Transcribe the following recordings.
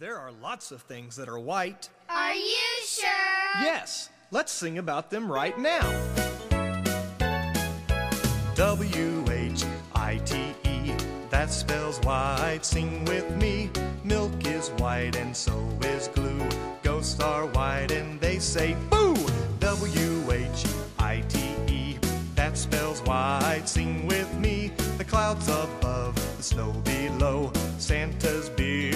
There are lots of things that are white. Are you sure? Yes, let's sing about them right now. W H I T E, that spells white. Sing with me. Milk is white and so is glue. Ghosts are white and they say boo. W H I T E, that spells white. Sing with me. The clouds above, the snow below. Santa's beard,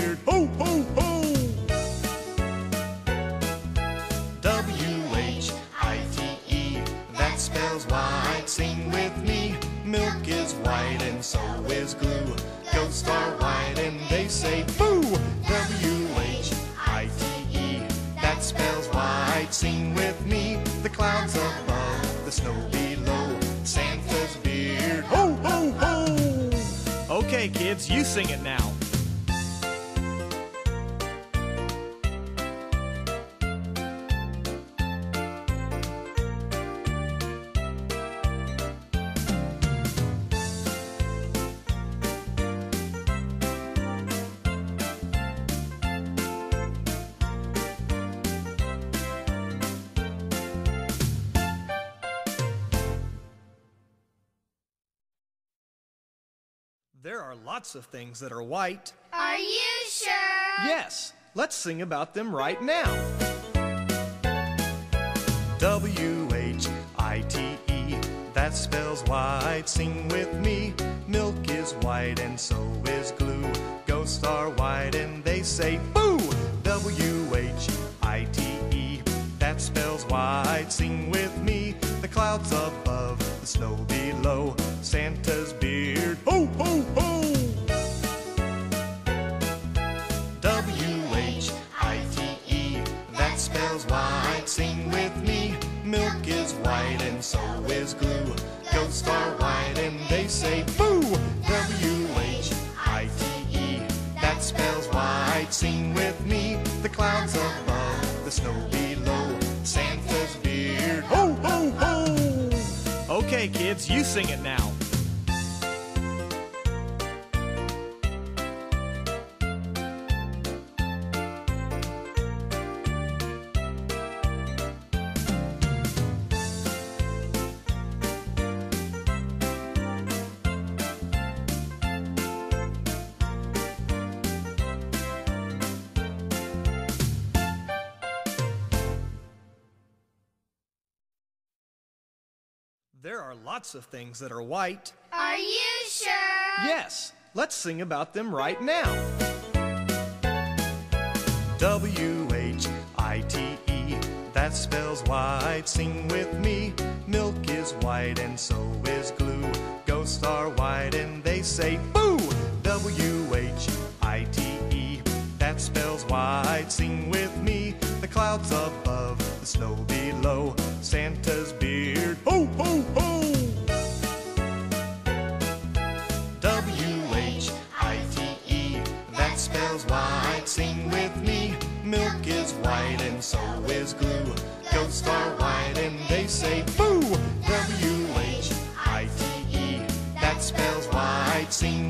is glue. Ghosts are white and they say boo. W H I T E, that spells white. Sing with me. The clouds above, the snow below. Santa's beard, ho ho ho. Okay, kids, you sing it now. There are lots of things that are white. Are you sure? Yes, let's sing about them right now. W H I T E, that spells white. Sing with me. Milk is white and so is glue. Ghosts are white and they say boo. W H I T E, that spells white. Sing with me. Milk is white and so is glue. Ghosts are white and they say boo. W H I T E, that spells white. Sing with me. The clouds above, the snow below. Santa's beard, ho ho ho. Okay, kids, you sing it now. There are lots of things that are white. Are you sure? Yes, let's sing about them right now. W H I T E, that spells white. Sing with me. Milk is white and so is glue. Ghosts are white and they say boo. W H I T E, that spells white. Sing with me. The clouds above, the snow below. Santa's white. Sing with me. Milk is white and so is glue. Ghosts are white and they say boo. W H I T E, that spells white. Sing